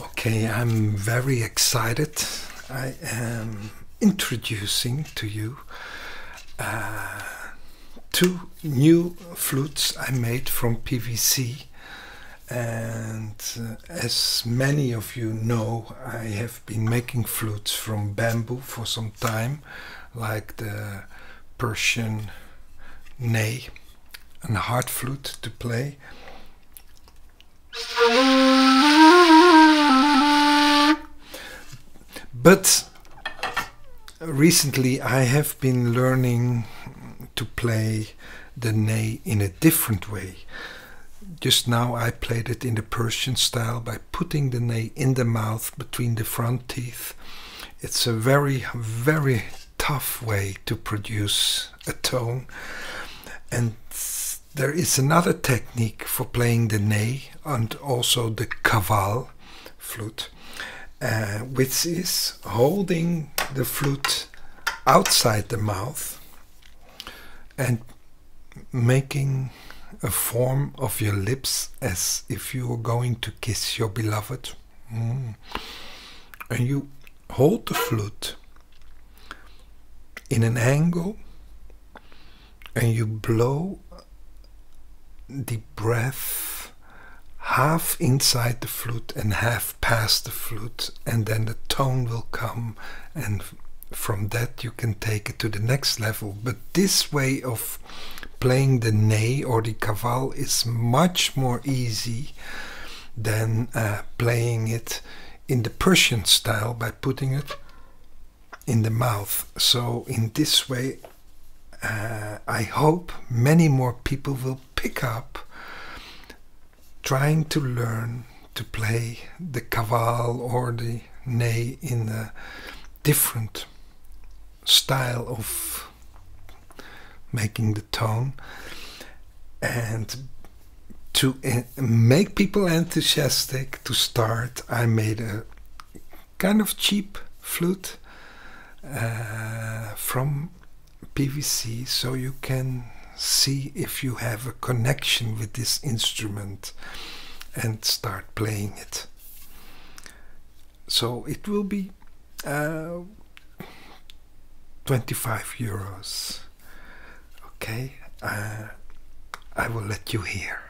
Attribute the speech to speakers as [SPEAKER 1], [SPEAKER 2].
[SPEAKER 1] Okay, I'm very excited. I am introducing to you uh, two new flutes I made from PVC. And uh, as many of you know, I have been making flutes from bamboo for some time, like the Persian ney, and hard flute to play. But recently I have been learning to play the ney in a different way. Just now I played it in the Persian style by putting the ney in the mouth between the front teeth. It's a very, very tough way to produce a tone. And there is another technique for playing the ney and also the kaval flute, uh, which is holding the flute outside the mouth and making a form of your lips as if you were going to kiss your beloved. Mm. And you hold the flute in an angle and you blow the breath half inside the flute and half past the flute, and then the tone will come, and from that you can take it to the next level. But this way of playing the ney or the kaval is much more easy than uh, playing it in the Persian style by putting it in the mouth. So, in this way, uh, I hope many more people will pick up trying to learn to play the kaval or the ney in a different style of making the tone and to make people enthusiastic to start i made a kind of cheap flute uh, from PVC so you can see if you have a connection with this instrument and start playing it. So it will be uh, 25 euros. Okay, uh, I will let you hear.